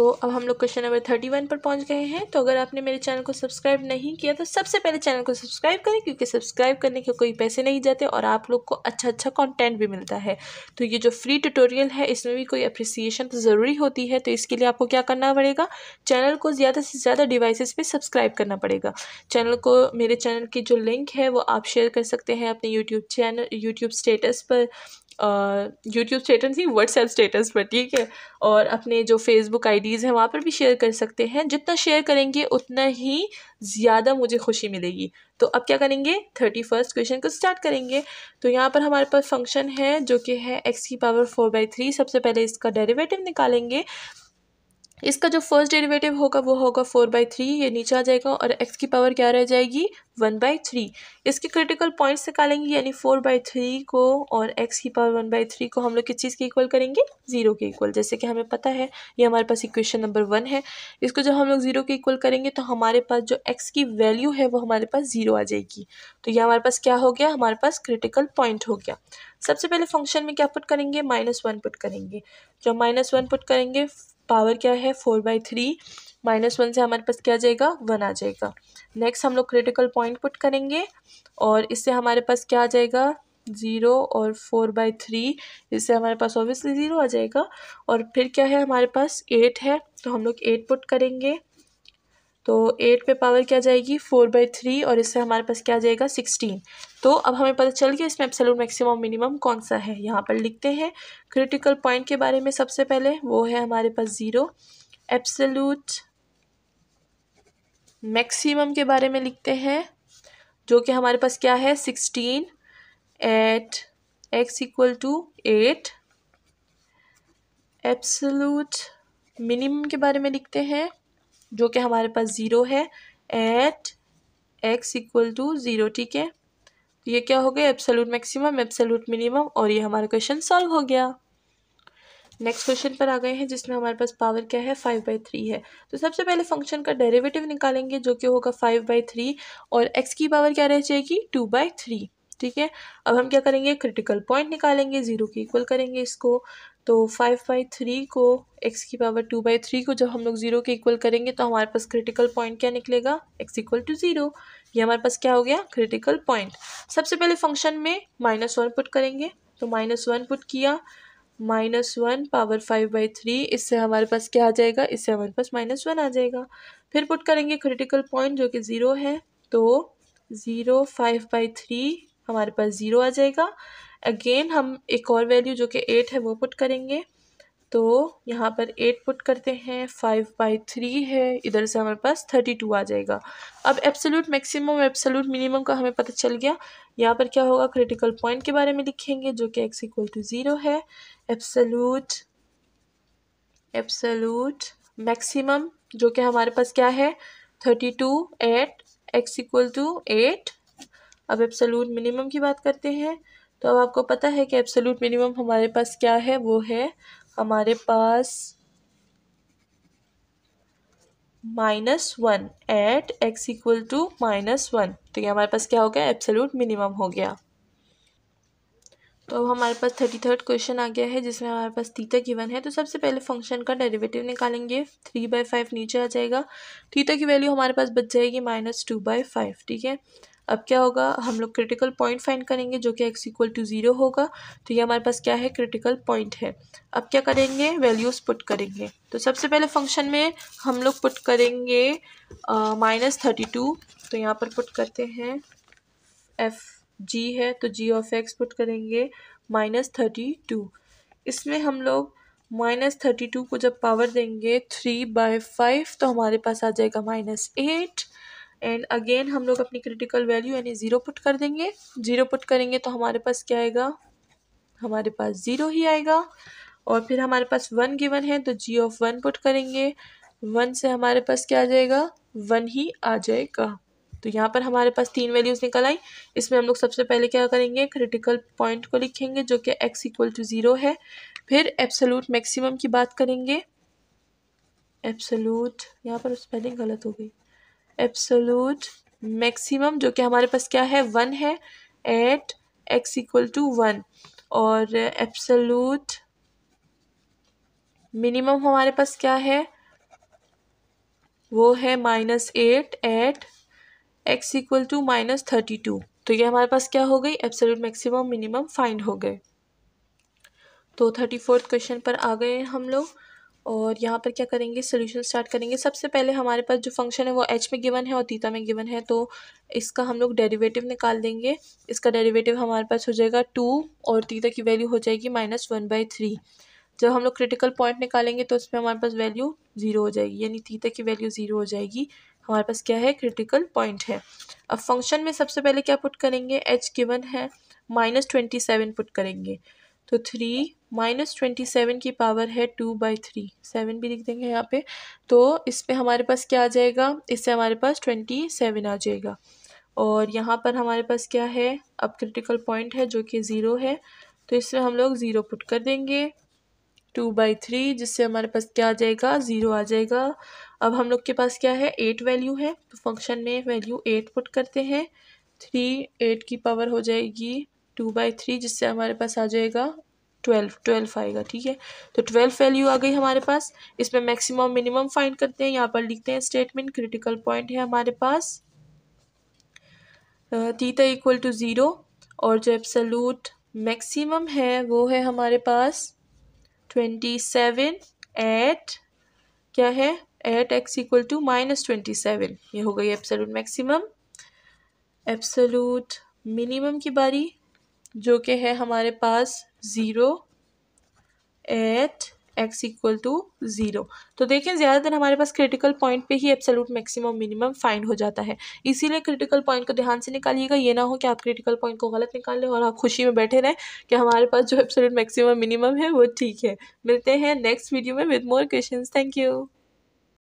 तो अब हम लोग क्वेश्चन नंबर थर्टी वन पर पहुँच गए हैं। तो अगर आपने मेरे चैनल को सब्सक्राइब नहीं किया तो सबसे पहले चैनल को सब्सक्राइब करें, क्योंकि सब्सक्राइब करने के कोई पैसे नहीं जाते और आप लोग को अच्छा अच्छा कंटेंट भी मिलता है। तो ये जो फ्री ट्यूटोरियल है, इसमें भी कोई अप्रिसिएशन तो ज़रूरी होती है तो इसके लिए आपको क्या करना पड़ेगा? चैनल को ज़्यादा से ज़्यादा डिवाइसेस पर सब्सक्राइब करना पड़ेगा। चैनल को मेरे चैनल की जो लिंक है, वो आप शेयर कर सकते हैं अपने यूट्यूब चैनल यूट्यूब स्टेटस पर। यूट्यूब स्टेटस नहीं व्हाट्सएप स्टेटस पर, ठीक है? और अपने जो फेसबुक आईडीज़ हैं, वहाँ पर भी शेयर कर सकते हैं। जितना शेयर करेंगे, उतना ही ज़्यादा मुझे खुशी मिलेगी। तो अब क्या करेंगे? थर्टी फ़र्स्ट क्वेश्चन को स्टार्ट करेंगे। तो यहाँ पर हमारे पास फ़ंक्शन है, जो कि है एक्स की पावर फोर बाई थ्री सबसे पहले इसका डेरिवेटिव निकालेंगे। इसका जो फ़र्स्ट डेरिवेटिव होगा, वो होगा फोर बाई थ्री ये नीचे आ जाएगा और एक्स की पावर क्या रह जाएगी? वन बाई थ्री इसके क्रिटिकल पॉइंट्स निकालेंगे, यानी फोर बाई थ्री को और एक्स की पावर वन बाई थ्री को हम लोग किस चीज़ के इक्वल करेंगे? ज़ीरो के इक्वल जैसे कि हमें पता है, ये हमारे पास इक्वेशन नंबर वन है। इसको जब हम लोग ज़ीरो के इक्वल करेंगे तो हमारे पास जो एक्स की वैल्यू है, वो हमारे पास ज़ीरो आ जाएगी। तो ये हमारे पास क्या हो गया? हमारे पास क्रिटिकल पॉइंट हो गया। सबसे पहले फ़ंक्शन में क्या पुट करेंगे? माइनस वन पुट करेंगे। जब माइनस वन पुट करेंगे पावर क्या है? Four by three minus one से हमारे पास क्या आ जाएगा? वन आ जाएगा। नेक्स्ट हम लोग क्रिटिकल पॉइंट पुट करेंगे और इससे हमारे पास क्या आ जाएगा? ज़ीरो और फोर बाई थ्री इससे हमारे पास ऑब्वियसली ज़ीरो आ जाएगा। और फिर क्या है? हमारे पास एट है तो हम लोग एट पुट करेंगे। तो एट पे पावर क्या जाएगी? फोर बाई थ्री और इससे हमारे पास क्या जाएगा? सिक्सटीन तो अब हमें पता चल गया इसमें एप्सलूट मैक्सिमम मिनिमम कौन सा है? यहाँ पर लिखते हैं क्रिटिकल पॉइंट के बारे में सबसे पहले, वो है हमारे पास ज़ीरो एप्सलूट मैक्सिमम के बारे में लिखते हैं, जो कि हमारे पास क्या है? Sixteen at x equal to at absolute minimum के बारे में लिखते हैं जो कि हमारे पास ज़ीरो है at x equal to zero, ठीक है? तो ये क्या हो गया? एब्सोल्यूट मैक्सिमम एब्सोल्यूट मिनिमम और ये हमारा क्वेश्चन सॉल्व हो गया। नेक्स्ट क्वेश्चन पर आ गए हैं, जिसमें हमारे पास पावर क्या है? फाइव बाई थ्री है। तो सबसे पहले फ़ंक्शन का डेरिवेटिव निकालेंगे, जो कि होगा फाइव बाई थ्री और एक्स की पावर क्या रह जाएगी? टू बाई थ्री ठीक है? अब हम क्या करेंगे? क्रिटिकल पॉइंट निकालेंगे ज़ीरो के इक्वल करेंगे इसको। तो फाइव बाई थ्री को एक्स की पावर टू बाई थ्री को जब हम लोग ज़ीरो के इक्वल करेंगे तो हमारे पास क्रिटिकल पॉइंट क्या निकलेगा? एक्स इक्वल टू ज़ीरो ये हमारे पास क्या हो गया? क्रिटिकल पॉइंट सबसे पहले फ़ंक्शन में माइनस वन पुट करेंगे। तो माइनस वन पुट किया। Minus one power five by three इससे हमारे पास क्या आ जाएगा? इससे हमारे पास माइनस वन आ जाएगा। फिर पुट करेंगे क्रिटिकल पॉइंट जो कि ज़ीरो है। तो ज़ीरो फाइव बाई थ्री हमारे पास ज़ीरो आ जाएगा। अगेन हम एक और वैल्यू जो कि एट है, वो पुट करेंगे। तो यहाँ पर एट पुट करते हैं फाइव बाई थ्री है, इधर से हमारे पास थर्टी टू आ जाएगा। अब एब्सोल्यूट मैक्सिमम एब्सोल्यूट मिनिमम का हमें पता चल गया। यहाँ पर क्या होगा क्रिटिकल पॉइंट के बारे में लिखेंगे, जो कि एक्स इक्वल टू ज़ीरो है। एब्सोल्यूट एब्सोल्यूट मैक्सिमम जो कि हमारे पास क्या है thirty two at x equal to eight अब एब्सोल्यूट मिनिमम की बात करते हैं तो अब आपको पता है कि एब्सोल्यूट मिनिमम हमारे पास क्या है? वो है हमारे पास minus one at x equal to minus one तो ये हमारे पास क्या हो गया? एब्सोल्यूट मिनिमम हो गया। तो अब हमारे पास थर्टी थर्ड क्वेश्चन आ गया है, जिसमें हमारे पास थीटा गिवन है। तो सबसे पहले फ़ंक्शन का डेरिवेटिव निकालेंगे। थ्री बाई फाइव नीचे आ जाएगा। थीटा की वैल्यू हमारे पास बच जाएगी माइनस टू बाई फाइव ठीक है? अब क्या होगा? हम लोग क्रिटिकल पॉइंट फाइंड करेंगे जो कि एक्स इक्वल टू ज़ीरो होगा। तो ये हमारे पास क्या है? क्रिटिकल पॉइंट है। अब क्या करेंगे? वैल्यूज़ पुट करेंगे। तो सबसे पहले फ़ंक्शन में हम लोग पुट करेंगे माइनस थर्टी टू तो यहाँ पर पुट करते हैं। एफ़ जी है तो जी ऑफ़ एक्स पुट करेंगे माइनस थर्टी टू इसमें हम लोग माइनस थर्टी टू को जब पावर देंगे थ्री बाय फाइव तो हमारे पास आ जाएगा माइनस एट एंड अगेन हम लोग अपनी क्रिटिकल वैल्यू यानी ज़ीरो पुट कर देंगे। ज़ीरो पुट करेंगे तो हमारे पास क्या आएगा? हमारे पास ज़ीरो ही आएगा। और फिर हमारे पास वन गिवन है तो जी ऑफ़ वन पुट करेंगे। वन से हमारे पास क्या आ जाएगा? वन ही आ जाएगा। तो यहाँ पर हमारे पास तीन वैल्यूज़ निकल आई। इसमें हम लोग सबसे पहले क्या करेंगे? क्रिटिकल पॉइंट को लिखेंगे जो कि एक्स इक्वल टू ज़ीरो है। फिर एब्सोलूट मैक्सिमम की बात करेंगे। एब्सोलूट यहाँ पर स्पेलिंग गलत हो गई। एब्सोलूट मैक्सिमम जो कि हमारे पास क्या है? वन है at x equal to one और एब्सोलूट मिनिमम हमारे पास क्या है? वो है minus eight at x equal to minus thirty two तो ये हमारे पास क्या हो गई? एब्सोल्यूट मैक्सिमम मिनिमम फाइंड हो गए। तो थर्टी फोर्थ क्वेश्चन पर आ गए हम लोग। और यहाँ पर क्या करेंगे? सोल्यूशन स्टार्ट करेंगे। सबसे पहले हमारे पास जो फ़ंक्शन है वो एच में गिवन है और तीता में गिवन है तो इसका हम लोग डेरिवेटिव निकाल देंगे। इसका डेरिवेटिव हमारे पास हो जाएगा टू और तीता की वैल्यू हो जाएगी माइनस वन बाई थ्री जब हम लोग क्रिटिकल पॉइंट निकालेंगे तो उसमें हमारे पास वैल्यू ज़ीरो हो जाएगी, यानी तीता की वैल्यू ज़ीरो हो जाएगी। हमारे पास क्या है? क्रिटिकल पॉइंट है। अब फ़ंक्शन में सबसे पहले क्या पुट करेंगे? एच गिवन है माइनस ट्वेंटी सेवन पुट करेंगे। तो थ्री माइनस ट्वेंटी सेवन की पावर है टू बाई थ्री। सेवन भी लिख देंगे यहाँ पे। तो इस पर हमारे पास क्या आ जाएगा? इससे हमारे पास ट्वेंटी सेवन आ जाएगा। और यहाँ पर हमारे पास क्या है? अब क्रिटिकल पॉइंट है जो कि ज़ीरो है। तो इसमें हम लोग ज़ीरो पुट कर देंगे। टू बाई थ्री, जिससे हमारे पास क्या आ जाएगा? ज़ीरो आ जाएगा। अब हम लोग के पास क्या है? एट वैल्यू है। तो फ़ंक्शन में वैल्यू एट पुट करते हैं। थ्री एट की पावर हो जाएगी। टू बाई थ्री, जिससे हमारे पास आ जाएगा ट्वेल्व ट्वेल्व आएगा, ठीक है? तो ट्वेल्व वैल्यू आ गई हमारे पास। इसमें मैक्सिमम, मिनिमम फाइंड करते हैं। यहाँ पर लिखते हैं स्टेटमेंट, क्रिटिकल पॉइंट है हमारे पास। तीता इक्वल टू ज़ीरो, और जो एब्सलूट मैक्सिमम है, वो है हमारे पास ट्वेंटी सेवन एट क्या है? At x equal to minus twenty seven ये हो गई एब्सलूट मैक्सिमम। एब्सलूट मिनिमम की बारी, जो कि है हमारे पास zero at x equal to zero तो देखें, ज़्यादातर हमारे पास क्रिटिकल पॉइंट पे ही एब्सोल्यूट मैक्सिमम मिनिमम फाइंड हो जाता है। इसीलिए क्रिटिकल पॉइंट को ध्यान से निकालिएगा। ये ना हो कि आप क्रिटिकल पॉइंट को गलत निकाल लें और आप खुशी में बैठे रहें कि हमारे पास जो एब्सोल्यूट मैक्सिमम मिनिमम है, वो ठीक है। मिलते हैं नेक्स्ट वीडियो में with more question thank you